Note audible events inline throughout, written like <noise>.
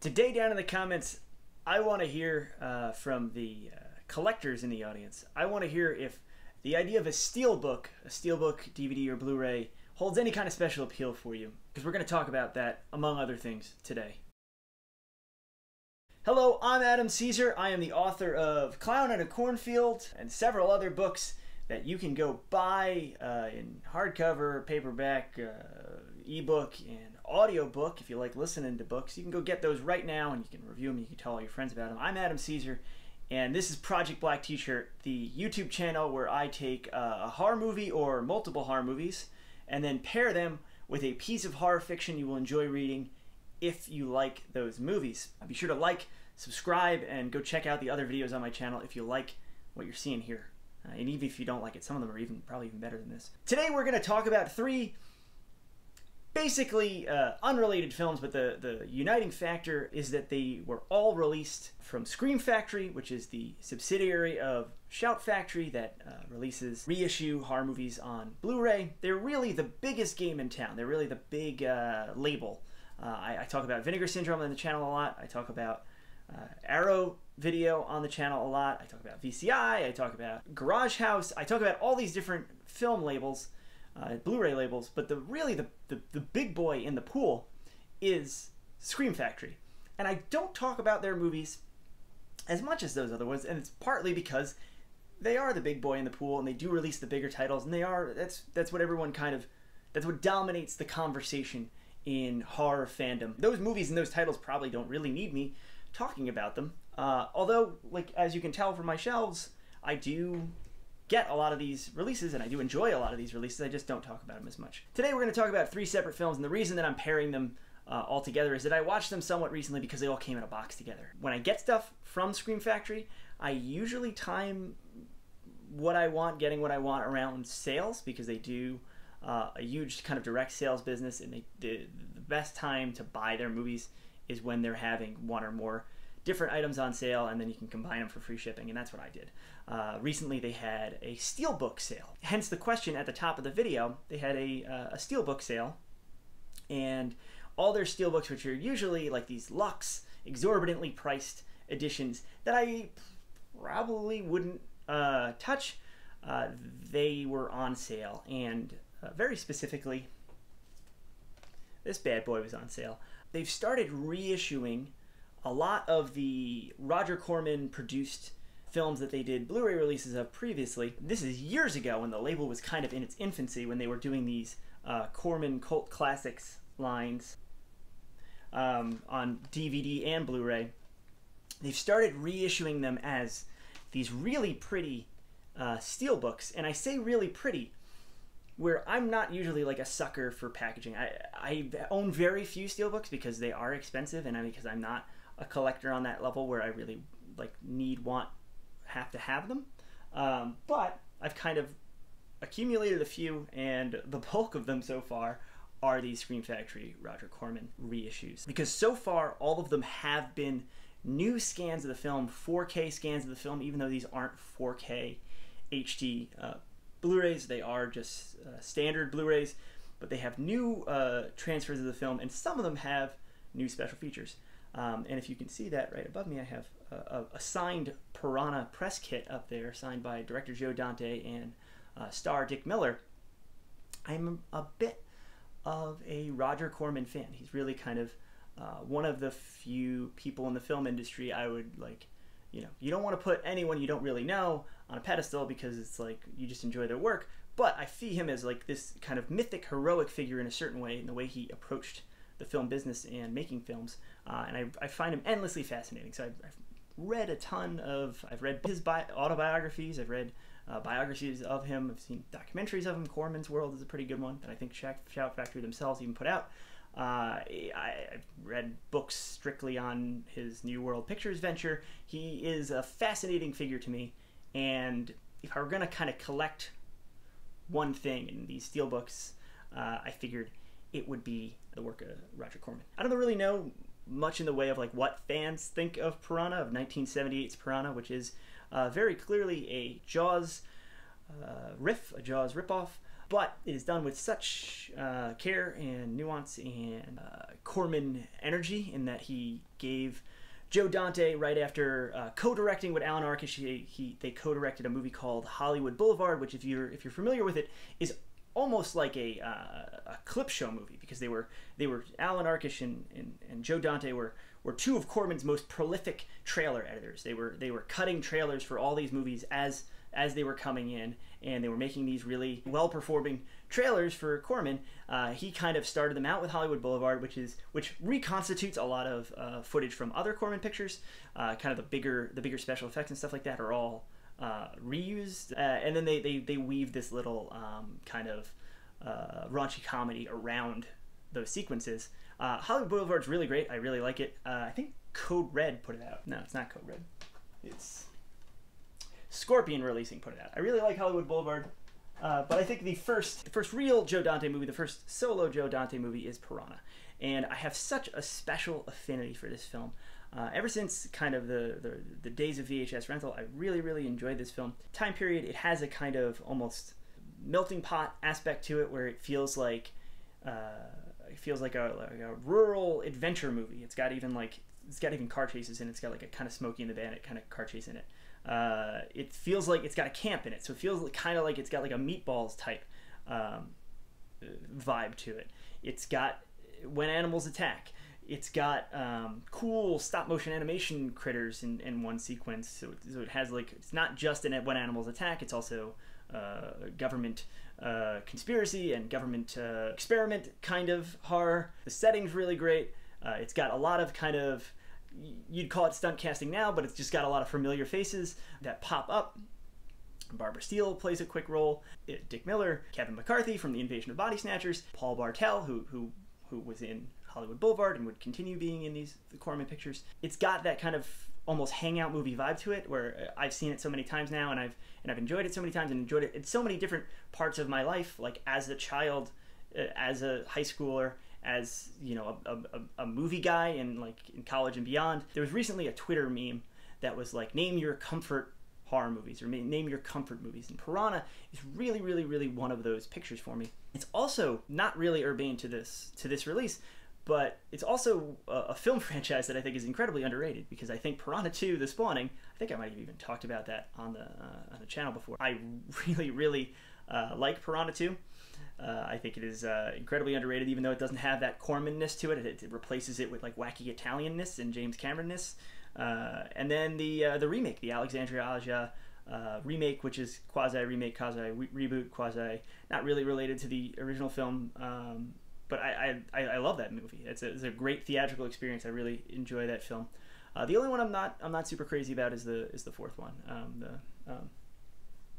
Today, down in the comments, I want to hear uh, from the uh, collectors in the audience. I want to hear if the idea of a steelbook, a steelbook, DVD, or Blu ray holds any kind of special appeal for you, because we're going to talk about that, among other things, today. Hello, I'm Adam Cesare. I am the author of Clown in a Cornfield and several other books that you can go buy uh, in hardcover, paperback, uh, ebook, and audiobook if you like listening to books. You can go get those right now and you can review them. You can tell all your friends about them. I'm Adam Cesare, and this is Project Black T shirt, the YouTube channel where I take uh, a horror movie or multiple horror movies and then pair them with a piece of horror fiction you will enjoy reading if you like those movies. Be sure to like, subscribe, and go check out the other videos on my channel if you like what you're seeing here. Uh, and even if you don't like it, some of them are even probably even better than this. Today we're going to talk about three basically uh, unrelated films, but the, the uniting factor is that they were all released from Scream Factory, which is the subsidiary of Shout Factory that uh, releases reissue horror movies on Blu-ray. They're really the biggest game in town. They're really the big uh, label. Uh, I, I talk about Vinegar Syndrome on the channel a lot. I talk about uh, Arrow video on the channel a lot. I talk about VCI, I talk about Garage House, I talk about all these different film labels, uh, Blu-ray labels, but the really the, the, the big boy in the pool is Scream Factory. And I don't talk about their movies as much as those other ones, and it's partly because they are the big boy in the pool and they do release the bigger titles and they are that's that's what everyone kind of that's what dominates the conversation in horror fandom. Those movies and those titles probably don't really need me talking about them. Uh, although, like as you can tell from my shelves, I do get a lot of these releases and I do enjoy a lot of these releases. I just don't talk about them as much. Today we're going to talk about three separate films, and the reason that I'm pairing them uh, all together is that I watched them somewhat recently because they all came in a box together. When I get stuff from Scream Factory, I usually time what I want, getting what I want around sales because they do uh, a huge kind of direct sales business, and they, the, the best time to buy their movies is when they're having one or more different items on sale and then you can combine them for free shipping and that's what i did uh, recently they had a steelbook sale. Hence the question at the top of the video they had a, uh, a steelbook sale. And all their steelbooks which are usually like these luxe exorbitantly priced editions that i probably wouldn't uh, touch uh, they were on sale. And uh, very specifically this bad boy was on sale. They've started reissuing a lot of the Roger Corman produced films that they did Blu-ray releases of previously. This is years ago when the label was kind of in its infancy when they were doing these uh, Corman cult classics lines um, on DVD and Blu-ray. They've started reissuing them as these really pretty uh, steelbooks, and I say really pretty where I'm not usually like a sucker for packaging. I, I own very few steelbooks because they are expensive, and I because I'm not a collector on that level where I really like need, want, have to have them. Um, but I've kind of accumulated a few, and the bulk of them so far are these Scream Factory Roger Corman reissues. Because so far, all of them have been new scans of the film, 4K scans of the film, even though these aren't 4K HD uh, Blu-rays. They are just uh, standard Blu-rays, but they have new uh, transfers of the film, and some of them have new special features. Um, and if you can see that right above me, I have a, a, signed Piranha press kit up there, signed by director Joe Dante and uh, star Dick Miller. I'm a bit of a Roger Corman fan. He's really kind of uh, one of the few people in the film industry I would like you know, you don't want to put anyone you don't really know on a pedestal because it's like you just enjoy their work. But I see him as like this kind of mythic, heroic figure in a certain way in the way he approached the film business and making films. Uh, and I, I, find him endlessly fascinating. So I've, I've, read a ton of, I've read his bi- autobiographies, I've read uh, biographies of him, I've seen documentaries of him. Corman's World is a pretty good one that I think Shout Factory themselves even put out. Uh, I, have read books strictly on his New World Pictures venture. He is a fascinating figure to me, and if I were going to kind of collect one thing in these steelbooks, uh, I figured it would be the work of Roger Corman. I don't really know much in the way of like what fans think of Piranha of 1978's Piranha, which is uh, very clearly a Jaws uh, riff, a Jaws ripoff. but it is done with such uh, care and nuance and uh, Corman energy in that he gave Joe Dante right after uh, co-directing with Alan Arkush. He, he they co-directed a movie called Hollywood Boulevard, which if you're if you're familiar with it, is almost like a, uh, a clip show movie because they were they were Alan Arkush and, and, and Joe Dante were were two of Corman's most prolific trailer editors. They were they were cutting trailers for all these movies as as they were coming in, and they were making these really well performing trailers for Corman. Uh, he kind of started them out with Hollywood Boulevard, which is which reconstitutes a lot of uh, footage from other Corman pictures. Uh, kind of the bigger the bigger special effects and stuff like that are all uh, reused, uh, and then they, they they weave this little um, kind of uh, raunchy comedy around those sequences. Hollywood Boulevard's really great. I really like it. I think Code Red put it out. No, it's not Code Red. It's Scorpion Releasing put it out. I really like Hollywood Boulevard, uh, but I think the first, the first real Joe Dante movie, the first solo Joe Dante movie is Piranha, and I have such a special affinity for this film. Uh, ever since kind of the, the, the days of VHS rental, I really really enjoyed this film. Time period, it has a kind of almost melting pot aspect to it, where it feels like uh, it feels like a, like a rural adventure movie. It's got even like it's got even car chases in it. It's got like a kind of Smokey and the Bandit kind of car chase in it. Uh, it feels like it's got a camp in it, so it feels kind of like it's got like a meatballs type um, vibe to it. It's got when animals attack. It's got um, cool stop motion animation critters in, in one sequence, so it, so it has like it's not just an when animals attack. It's also uh, government uh, conspiracy and government uh, experiment kind of horror. The setting's really great. Uh, it's got a lot of kind of you'd call it stunt casting now, but it's just got a lot of familiar faces that pop up. Barbara Steele plays a quick role. Dick Miller, Kevin McCarthy from the Invasion of Body Snatchers, Paul Bartel, who who who was in Hollywood Boulevard and would continue being in these the Corman pictures. It's got that kind of almost hangout movie vibe to it, where uh, I've seen it so many times now, and I've and I've enjoyed it so many times, and enjoyed it in so many different parts of my life, like as a child, uh, as a high schooler, as you know a, a, a movie guy in like in college and beyond. There was recently a Twitter meme that was like name your comfort horror movies or name your comfort movies and piranha is really really really one of those pictures for me it's also not really urbane to this to this release but it's also a, a, film <laughs> franchise that I think is incredibly underrated because I think Piranha 2: The Spawning. I think I might have even talked about that on the uh, on the channel before. I <laughs> really, really uh, like Piranha 2. Uh, I think it is uh, incredibly underrated, even though it doesn't have that Cormanness to it. It, it replaces it with like wacky Italianness and James Cameronness. Uh, and then the uh, the remake, the Alexandre Aja uh, remake, which is quasi remake, quasi reboot, quasi not really related to the original film. Um, but I, I, I love that movie. It's a, it's a great theatrical experience. I really enjoy that film. Uh, the only one I'm not I'm not super crazy about is the is the fourth one, um, the um,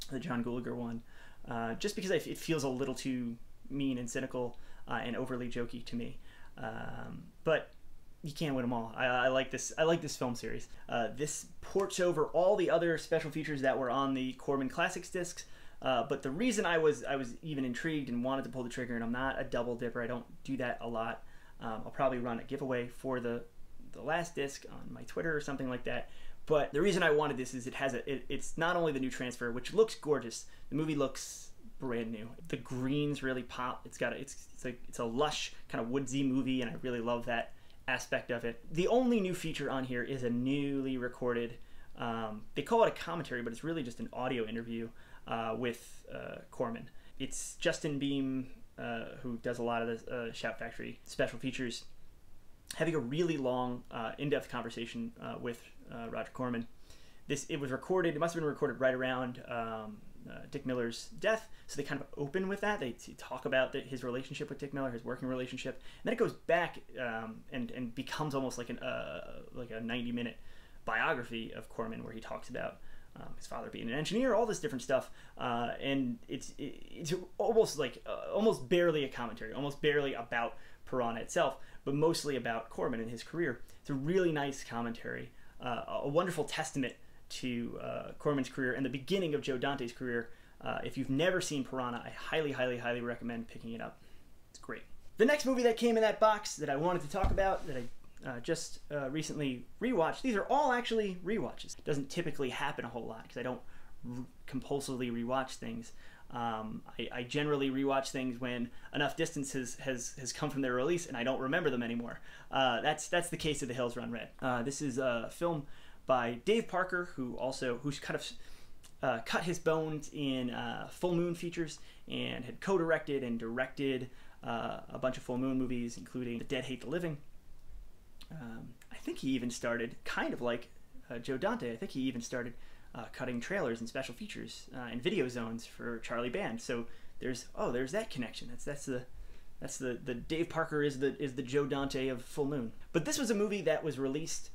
the John Gulager one. Uh, just because it feels a little too mean and cynical uh, and overly jokey to me. Um, but you can't win them all. I, I, like this. I like this film series. Uh, this ports over all the other special features that were on the Corman Classics discs. Uh, but the reason I was I was even intrigued and wanted to pull the trigger, and I'm not a double dipper. I don't do that a lot. Um, I'll probably run a giveaway for the the last disc on my Twitter or something like that. But the reason I wanted this is it has a it, it's not only the new transfer, which looks gorgeous. The movie looks brand new. The greens really pop. It's got a, it's it's a it's a lush kind of woodsy movie, and I really love that aspect of it. The only new feature on here is a newly recorded. Um, they call it a commentary, but it's really just an audio interview uh, with uh, Corman. It's Justin Beahm, uh, who does a lot of the uh, Shout Factory special features, having a really long, uh, in-depth conversation uh, with Roger Corman. This it was recorded. It must have been recorded right around um, Dick Miller's death. So they kind of open with that. They talk about the, his relationship with Dick Miller, his working relationship, and then it goes back um, and and becomes almost like an like a 90-minute biography of Corman, where he talks about um, his father being an engineer, all this different stuff, uh, and it's it's almost like uh, almost barely a commentary, almost barely about Piranha itself, but mostly about Corman and his career. It's a really nice commentary, uh, a wonderful testament to uh, Corman's career and the beginning of Joe Dante's career. Uh, if you've never seen Piranha, I highly, highly, highly recommend picking it up. It's great. The next movie that came in that box that I wanted to talk about that I uh, just uh, recently rewatched. These are all actually rewatches. Doesn't typically happen a whole lot because I don't r- compulsively rewatch things. Um, I, I, generally rewatch things when enough distance has, has, has come from their release and I don't remember them anymore. Uh, that's that's the case of The Hills Run Red. Uh, this is a film by Dave Parker, who also who's kind of uh, cut his bones in uh, Full Moon features and had co-directed and directed uh, a bunch of Full Moon movies, including The Dead Hate the Living. Um, I think he even started kind of like uh, Joe Dante. I think he even started uh, cutting trailers and special features uh, and video zones for Charlie Band. So there's oh there's that connection. That's that's the that's the the Dave Parker is the is the Joe Dante of Full Moon. But this was a movie that was released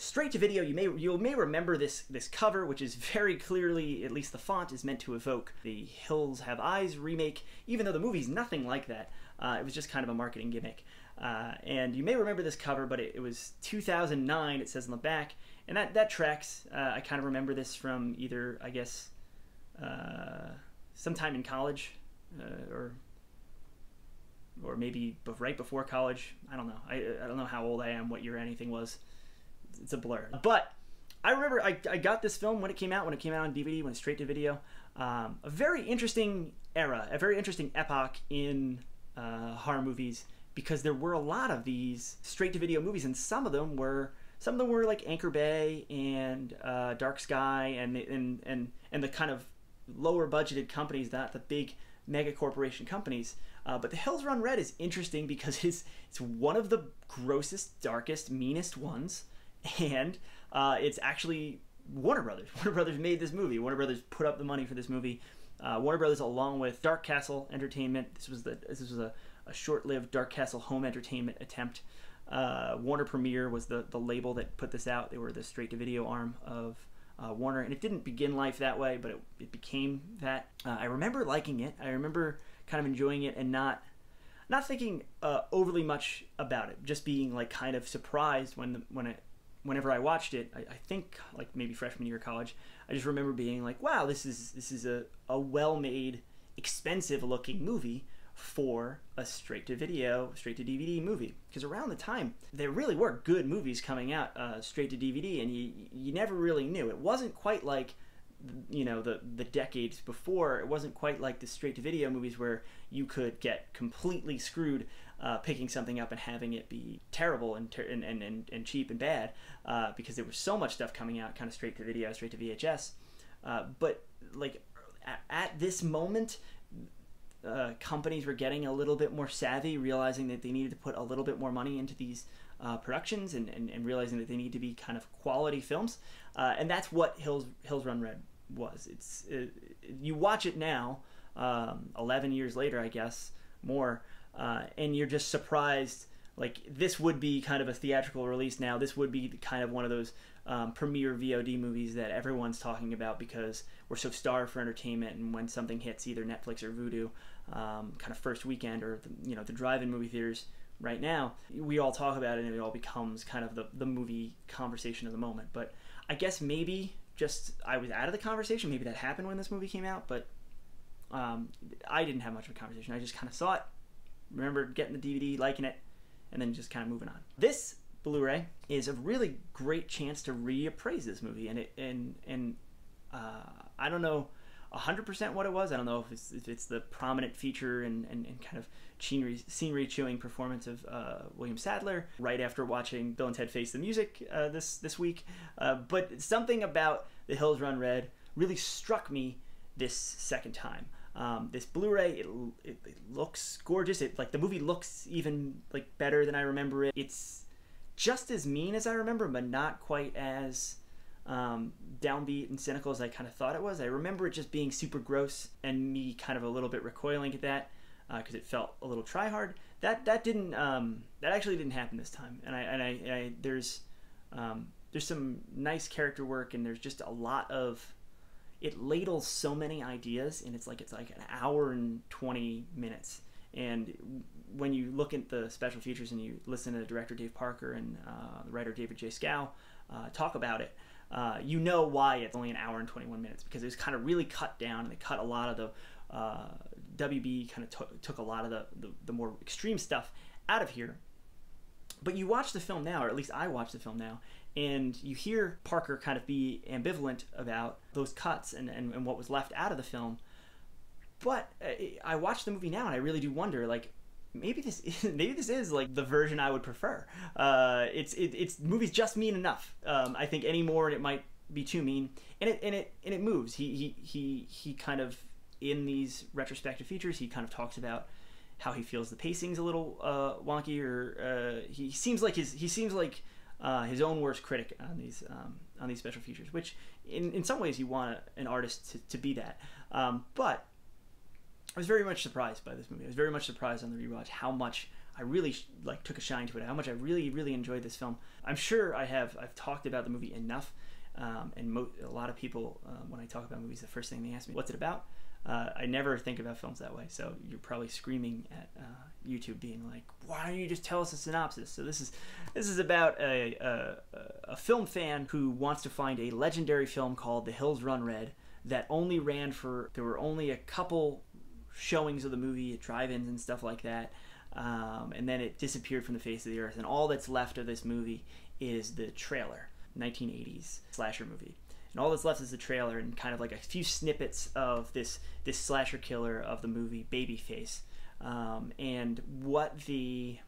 straight to video. You may you may remember this this cover, which is very clearly at least the font is meant to evoke the Hills Have Eyes remake, even though the movie's nothing like that. Uh, it was just kind of a marketing gimmick. Uh, and you may remember this cover, but it, it was 2009. It says on the back, and that that tracks. Uh, I kind of remember this from either I guess uh, sometime in college uh, or or maybe right before college. I don't know. I, I don't know how old I am, what year anything was. It's a blur. But I remember I, I got this film when it came out, when it came out on DVD, went straight to video. Um, a very interesting era, a very interesting epoch in uh, horror movies because there were a lot of these straight to video movies, and some of them were some of them were like Anchor Bay and uh, Dark Sky and and and and the kind of lower budgeted companies, not the big mega corporation companies. Uh, but the Hills Run Red is interesting because <laughs> it's it's one of the grossest, darkest, meanest ones, and uh, it's actually Warner Brothers. <laughs> Warner Brothers made this movie. Warner Brothers put up the money for this movie. Uh, Warner Brothers, along with Dark Castle Entertainment, this was the this was a, a short-lived Dark Castle home entertainment attempt uh, Warner Premiere was the, the label that put this out. They were the straight to video arm of uh, Warner, and it didn't begin life that way, but it, it became that. Uh, I remember liking it. I remember kind of enjoying it and not not thinking uh, overly much about it. Just being like kind of surprised when the, when it whenever I watched it. I, I, think like maybe freshman year of college. I just remember being like, wow, this is this is a, a well made, expensive looking movie for a straight to video, straight to DVD movie. Because around the time, there really were good movies coming out uh, straight to DVD, and you you never really knew. It wasn't quite like you know the the decades before. It wasn't quite like the straight to video movies where you could get completely screwed. Uh, picking something up and having it be terrible and, ter- and, and, and, cheap and bad uh, because there was so much stuff coming out kind of straight to video, straight to VHS. Uh, but like at, at this moment, uh, companies were getting a little bit more savvy, realizing that they needed to put a little bit more money into these uh, productions and, and, and, realizing that they need to be kind of quality films. Uh, and that's what Hills, Hills Run Red was. It's it, You watch it now, um, 11 years later, I guess, more, uh, and you're just surprised. Like, this would be kind of a theatrical release now. This would be kind of one of those um, premiere VOD movies that everyone's talking about because we're so starved for entertainment. And when something hits either Netflix or Vudu, um, kind of first weekend or the, you know the drive-in movie theaters right now, we all talk about it and it all becomes kind of the, the movie conversation of the moment. But I guess maybe just I was out of the conversation. Maybe that happened when this movie came out, but um, I didn't have much of a conversation. I just kind of saw it, remember getting the DVD, liking it, and then just kind of moving on. This Blu-ray is a really great chance to reappraise this movie, and it and and uh, I don't know 100% what it was. I don't know if it's, if it's the prominent feature and, and, and kind of scenery, scenery chewing performance of uh, William Sadler right after watching Bill and Ted Face the Music uh, this this week, uh, but something about The Hills Run Red really struck me this second time. Um, this Blu-ray, it, it, it, looks gorgeous. It like the movie looks even like better than I remember it. It's just as mean as I remember, but not quite as um, downbeat and cynical as I kind of thought it was. I remember it just being super gross and me kind of a little bit recoiling at that because uh, it felt a little try hard. That that didn't um, that actually didn't happen this time. And I and I, I there's um, there's some nice character work and there's just a lot of it ladles so many ideas and it's like it's like an hour and 20 minutes and when you look at the special features and you listen to the director Dave Parker and uh, the writer David J. Schow uh, talk about it, uh, you know why it's only an hour and 21 minutes because it was kind of really cut down and they cut a lot of the uh, WB kind of t- took a lot of the, the, the more extreme stuff out of here. But you watch the film now, or at least I watch the film now, and you hear Parker kind of be ambivalent about those cuts and, and, and what was left out of the film. but uh, I watch the movie now and I really do wonder, like, maybe this is, <laughs> maybe this is like the version I would prefer. Uh, it's it, it's movie's just mean enough. Um, I think any more and it might be too mean, and it and it and it moves. He he he he kind of in these retrospective features he kind of talks about how he feels the pacing's a little uh, wonky or uh, he seems like his he seems like uh, his own worst critic on these um, on these special features, which in, in some ways you want a, an artist to, to be that. Um, but I was very much surprised by this movie. I was very much surprised on the rewatch how much I really like took a shine to it. How much I really really enjoyed this film. I'm sure I have I've talked about the movie enough, um, and mo- a lot of people um, when I talk about movies, the first thing they ask me, "What's it about?" Uh, I never think about films that way. So you're probably screaming at uh, YouTube, being like, "Why don't you just tell us a synopsis?" So this is this is about a, a, a film fan who wants to find a legendary film called The Hills Run Red that only ran for there were only a couple showings of the movie drive-ins and stuff like that. Um, and then it disappeared from the face of the earth, and all that's left of this movie is the trailer, 1980s slasher movie and all that's left is the trailer and kind of like a few snippets of this this slasher killer of the movie Babyface, um, and what the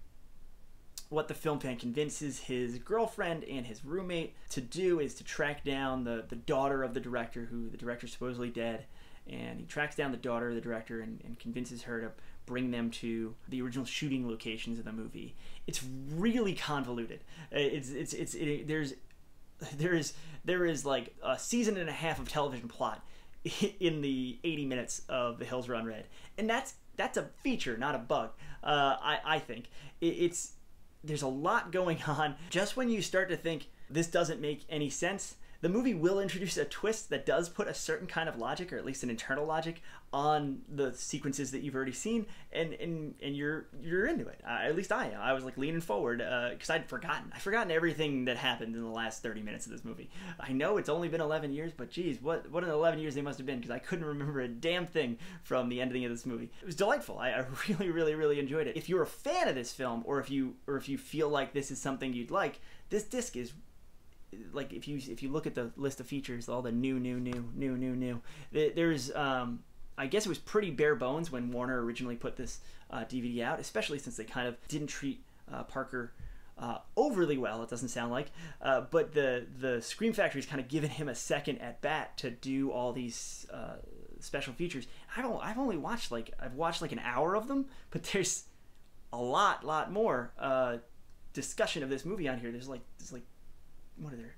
what the film fan convinces his girlfriend and his roommate to do is to track down the the daughter of the director, who the director's supposedly dead, and he tracks down the daughter of the director and, and convinces her to bring them to the original shooting locations of the movie. It's really convoluted. It's it's it's it, there's <laughs> there is there is like a season and a half of television plot <laughs> in the 80 minutes of The Hills Run Red, and that's that's a feature, not a bug. Uh, I I think it, it's there's a lot going <laughs> on. Just when you start to think this doesn't make any sense, the movie will introduce a twist that does put a certain kind of logic, or at least an internal logic, on the sequences that you've already seen, and and, and you're you're into it. Uh, at least I am. I was like leaning forward because uh, I'd forgotten. I'd forgotten everything that happened in the last 30 minutes of this movie. I know it's only been 11 years, but geez, what what an 11 years they must have been because I couldn't remember a damn thing from the ending of this movie. It was delightful. I, I <laughs> really really really enjoyed it. If you're a fan of this film, or if you or if you feel like this is something you'd like, this disc is like if you if you look at the list of features, all the new, new, new, new, new, new. There's um, I guess it was pretty bare bones when Warner originally put this uh, DVD out, especially since they kind of didn't treat uh, Parker. Uh, overly well, it doesn't sound like, uh, but the the Scream Factory's kind of given him a second at bat to do all these uh, special features. I've only, I've only watched like I've watched like an hour of them, but there's a lot, lot more uh, discussion of this movie on here. There's like there's like what are there?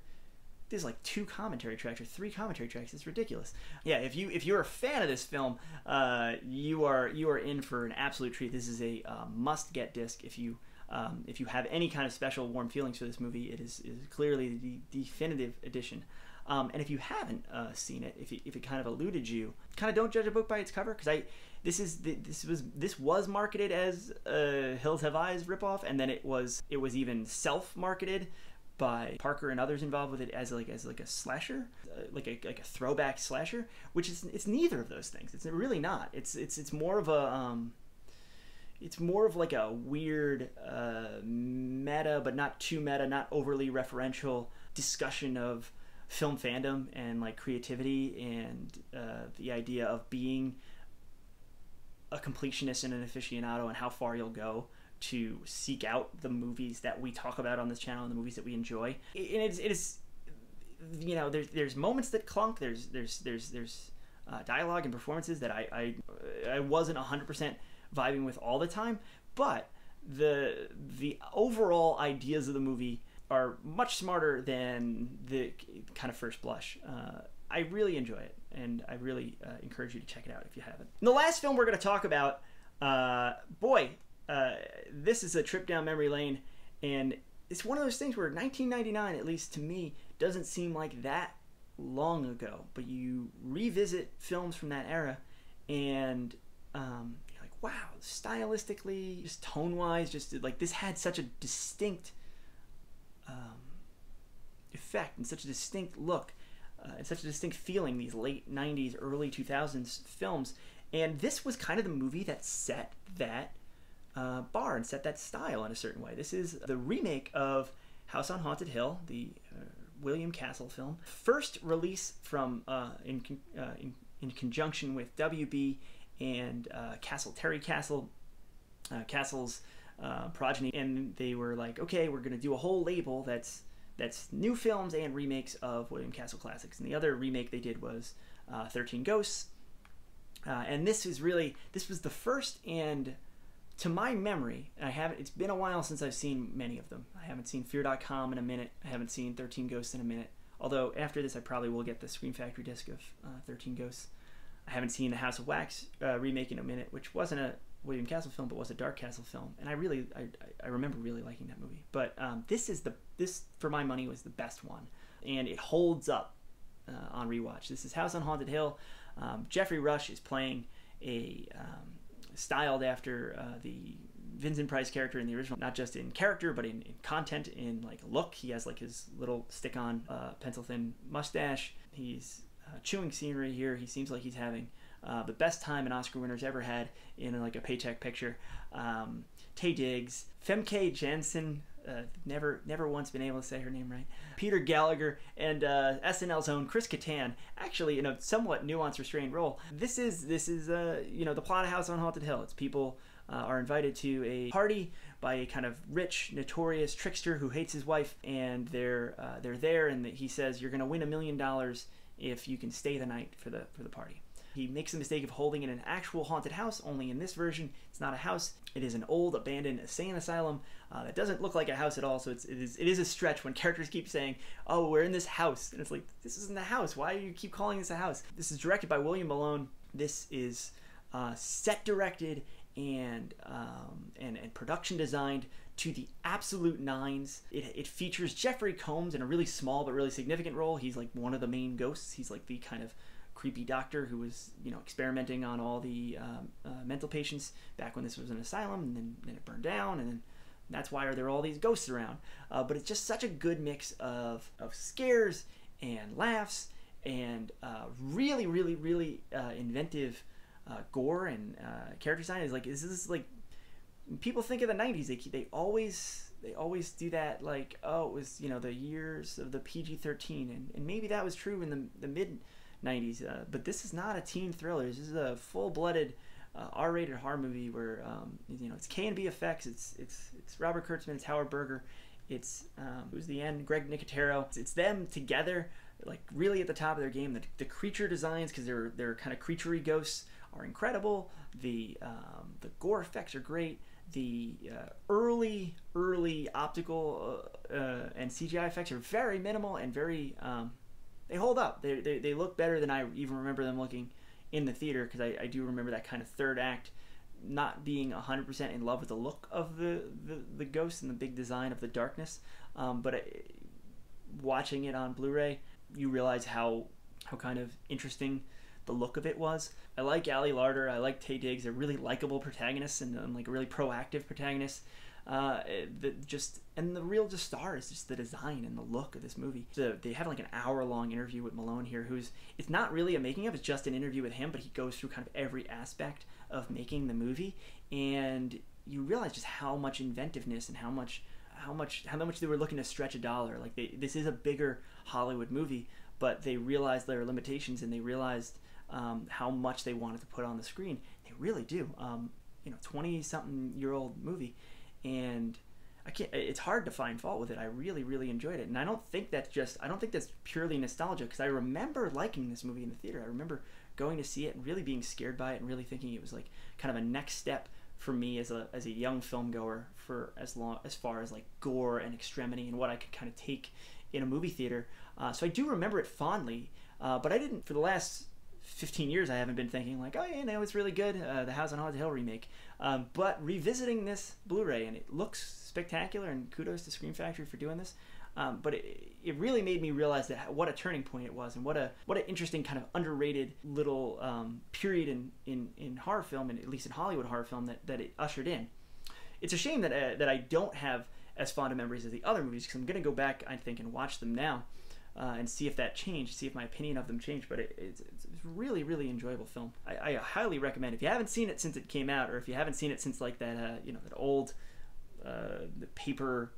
There's like two commentary tracks or three commentary tracks. It's ridiculous. Yeah, if you if you're a fan of this film, uh, you are you are in for an absolute treat. This is a uh, must get disc if you um, if you have any kind of special warm feelings for this movie. It is, is clearly the definitive edition. Um, and if you haven't uh, seen it, if it, if it kind of eluded you, kind of don't judge a book by its cover because I this is this was this was marketed as a Hills Have Eyes ripoff, and then it was it was even self marketed by Parker and others involved with it as like as like a slasher, uh, like a like a throwback slasher, which is it's neither of those things. It's really not. It's it's it's more of a um, it's more of like a weird uh, meta, but not too meta, not overly referential discussion of film fandom and like creativity and uh, the idea of being a completionist and an aficionado and how far you'll go to seek out the movies that we talk about on this channel and the movies that we enjoy. And it's, it is, you know, there's there's moments that clunk. There's there's there's there's uh, dialogue and performances that I I, I wasn't hundred percent vibing with all the time, but the the overall ideas of the movie are much smarter than the kind of first blush. Uh, I really enjoy it, and I really uh, encourage you to check it out if you haven't. And the last film we're going to talk about, uh, boy, uh, this is a trip down memory lane, and it's one of those things where 1999, at least to me, doesn't seem like that long ago. But you revisit films from that era, and um, you're like, wow, stylistically, just tone wise, just like this had such a distinct um, effect and such a distinct look. Uh, and such a distinct feeling these late 90s early 2000s films and this was kind of the movie that set that uh, bar and set that style in a certain way. This is the remake of House on Haunted Hill, the uh, William Castle film. First release from uh, in, uh, in, in conjunction with WB and uh, Castle Terry Castle, uh, Castle's progeny, and they were like, okay, we're gonna do a whole label that's that's new films and remakes of William Castle classics. And the other remake they did was Thirteen Ghosts, and this is really this was the first and to my memory, I haven't. It's been a while since I've seen many of them. I haven't seen Fear.com in a minute. I haven't seen Thirteen Ghosts in a minute. Although after this, I probably will get the Scream Factory disc of uh, Thirteen Ghosts. I haven't seen the House of Wax uh, remake in a minute, which wasn't a William Castle film, but was a Dark Castle film, and I really, I, I remember really liking that movie. But um, this is the this for my money was the best one, and it holds up uh, on rewatch. This is House on Haunted Hill. Um, Geoffrey Rush is playing a um, styled after uh, the Vincent Price character in the original, not just in character, but in, in content, in like look. He has like his little stick on uh, pencil thin mustache. He's uh, chewing scenery here. He seems like he's having uh, the best time an Oscar winner's ever had in like a paycheck picture. Um, Taye Diggs, Famke Janssen, uh, never never once been able to say her name right. Peter Gallagher and uh, SNL's own Chris Kattan, actually in a somewhat nuanced, restrained role. This is this is uh, you know the plot of House on Haunted Hill. It's people uh, are invited to a party by a kind of rich, notorious trickster who hates his wife, and they're uh, they're there, and he says you're going to win a million dollars if you can stay the night for the for the party. He makes the mistake of holding in an actual haunted house, only in this version, it's not a house. It is an old, abandoned insane asylum uh, that doesn't look like a house at all. So it's, it, is, it is a stretch when <laughs> characters keep saying, Oh, we're in this house. And it's like, This isn't a house. Why do you keep calling this a house? This is directed by William Malone. This is uh, set directed and, um, and, and production designed to the absolute nines. It, it features Jeffrey Combs in a really small but really significant role. He's like one of the main ghosts. He's like the kind of creepy doctor who was you know experimenting on all the um, uh, mental patients back when this was an asylum and then, then it burned down and then that's why are there all these ghosts around. Uh, but it's just such a good mix of, of scares and laughs and uh, really really really uh, inventive uh, gore and uh, character design is like is this is like people think of the 90s they, they always they always do that like oh it was you know the years of the pg-13 and, and maybe that was true in the, the mid 90s. Uh, but this is not a teen thriller. This is a full-blooded uh, R-rated horror movie where um, you know it's K and B effects. It's it's it's Robert Kurtzman. It's Howard Berger. It's um, who's the end? Greg Nicotero. It's, it's, them together, like really at the top of their game. The, the creature designs, because they're they're kind of creaturey ghosts, are incredible. The um, the gore effects are great. The uh, early early optical uh, uh and CGI effects are very minimal and very um, they hold up. They, they, they look better than I even remember them looking in the theater because I, I do remember that kind of third act not being 100% in love with the look of the, the, the ghost and the big design of the darkness. Um, but I, watching it on Blu ray, you realize how, how kind of interesting the look of it was. I like Ali Larter. I like Taye Diggs. They're really likable protagonists and, and like really proactive protagonists uh, just and the real just star is just the design and the look of this movie. So they have like an hour long interview with Malone here, who's it's not really a making of, it's just an interview with him, but he goes through kind of every aspect of making the movie, and you realize just how much inventiveness and how much how much how much they were looking to stretch a dollar. Like they, this is a bigger Hollywood movie, but they realized their limitations and they realized um, how much they wanted to put on the screen. They really do. Um, you know, twenty something year old movie and I can't. It's hard to find fault with it. I really, really enjoyed it, and I don't think that's just. I don't think that's purely nostalgia because I remember liking this movie in the theater. I remember going to see it and really being scared by it and really thinking it was like kind of a next step for me as a as a young film goer for as long as far as like gore and extremity and what I could kind of take in a movie theater. Uh, so I do remember it fondly, uh, but I didn't for the last 15 years I haven't been thinking like, oh yeah, no, it's really good. Uh, the House on Haunted Hill remake. Um, but revisiting this Blu-ray and it looks spectacular, and kudos to Scream Factory for doing this. Um, but it, it really made me realize that what a turning point it was, and what a what an interesting kind of underrated little um, period in, in, in horror film, and at least in Hollywood horror film that, that it ushered in. It's a shame that uh, that I don't have as fond of memories as the other movies because I'm gonna go back, I think, and watch them now uh, and see if that changed, see if my opinion of them changed. But it, it's, it's, a really, really enjoyable film. I, I, highly recommend. If you haven't seen it since it came out, or if you haven't seen it since like that, uh, you know, that old uh, paper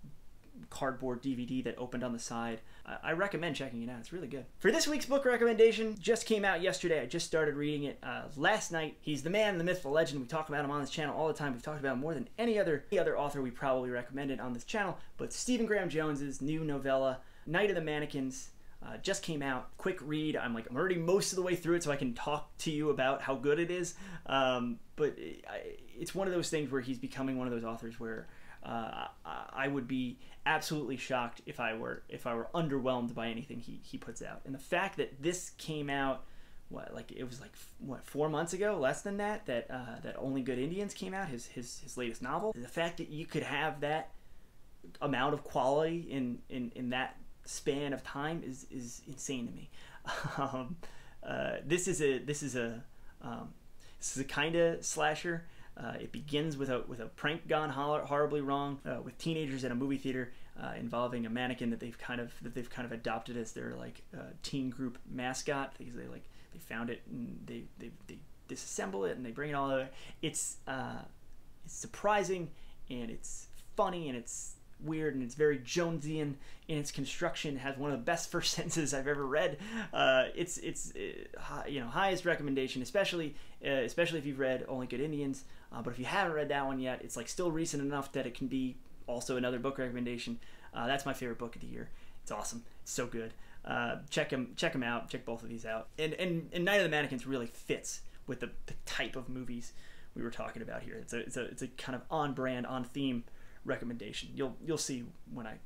cardboard DVD that opened on the side. I, recommend checking it out. It's really good. For this week's book recommendation, just came out yesterday. I just started reading it uh, last night. He's the man, the myth, the legend. We talk about him on this channel all the time. We've talked about him more than any other any other author we probably recommended on this channel. But Stephen Graham Jones's new novella, Night of the Mannequins. Uh, just came out. Quick read. I'm like I'm already most of the way through it, so I can talk to you about how good it is. Um, but it's one of those things where he's becoming one of those authors where uh, I would be absolutely shocked if I were if I were underwhelmed by anything he, he puts out. And the fact that this came out, what like it was like what four months ago, less than that, that uh, that Only Good Indians came out, his his his latest novel. The fact that you could have that amount of quality in in in that span of time is is insane to me. <laughs> um, uh, this is a this is a um, this is a kind of slasher uh, it begins with a with a prank gone horribly wrong uh, with teenagers at a movie theater uh, involving a mannequin that they've kind of that they've kind of adopted as their like uh, teen group mascot because they like they found it and they they, they disassemble it and they bring it all over. It's uh, it's surprising and it's funny and it's weird and it's very Jonesian in its construction. It has one of the best <laughs> first sentences I've ever read. Uh, it's it's uh, you know highest recommendation, especially uh, especially if you've read Only Good Indians. Uh, but if you haven't read that one yet, it's like still recent enough that it can be also another book recommendation. Uh, that's my favorite book of the year. It's awesome. It's so good. Uh, check them check them out. Check both of these out. And and, and Night of the Mannequins really fits with the, the type of movies we were talking about here. It's a it's a it's a kind of on brand, on theme recommendation. You'll you'll see when I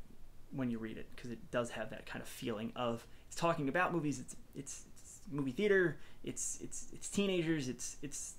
when you read it because it does have that kind of feeling of it's talking about movies. It's it's, it's movie theater. It's it's it's teenagers. It's it's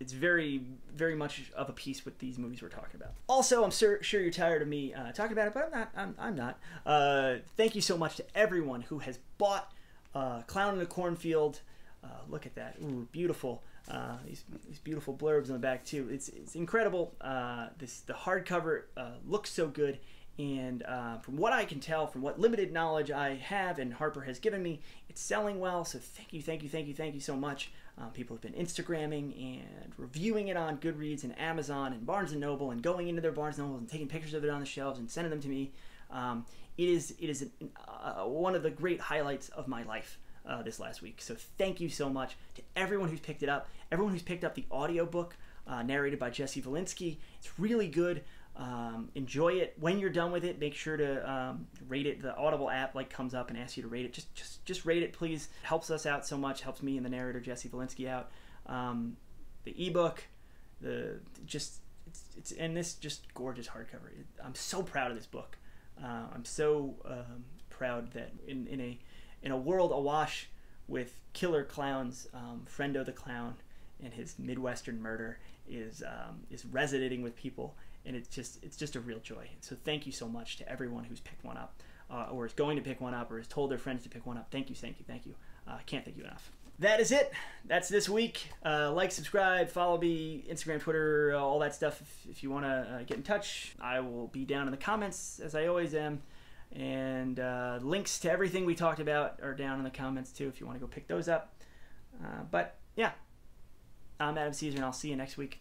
it's very very much of a piece with these movies we're talking about. Also, I'm sure, sure you're tired of me uh, talking about it, but I'm not. I'm, I'm not. Uh, thank you so much to everyone who has bought uh, Clown in the Cornfield. Uh, look at that, Ooh, beautiful. Uh, these, these beautiful blurbs on the back too. It's, it's incredible. Uh, this the hardcover looks so good, and from what I can tell, from what limited knowledge I have and Harper has given me, it's selling well. So thank you, thank you, thank you, thank you so much. Um, people have been Instagramming and reviewing it on Goodreads and Amazon and Barnes and Noble and going into their Barnes and Nobles and taking pictures of it on the shelves and sending them to me. Um, it is it is an, uh, one of the great highlights of my life uh, this last week. So thank you so much to everyone who's picked it up, everyone who's picked up the audiobook uh, narrated by Jesse Vilinsky. It's really good. Um, enjoy it. When you're done with it, make sure to um, rate it. The Audible app like comes up and asks you to rate it. Just just just rate it, please. It helps us out so much. Helps me and the narrator Jesse Vilinsky out. Um, the ebook, the just it's, it's and this just gorgeous hardcover. I'm so proud of this book. Uh, I'm so um, proud that in, in a in a world awash with killer clowns, um, Frendo the clown and his midwestern murder is um, is resonating with people and it's just it's just a real joy. So thank you so much to everyone who's picked one up, uh, or is going to pick one up, or has told their friends to pick one up. Thank you, thank you, thank you. I uh, can't thank you enough. That is it. That's this week. Uh, like, subscribe, follow me, Instagram, Twitter, uh, all that stuff. If, if you want to uh, get in touch, I will be down in the comments as I always am. And uh, links to everything we talked about are down in the comments too if you want to go pick those up. but yeah, I'm Adam Cesare, and I'll see you next week.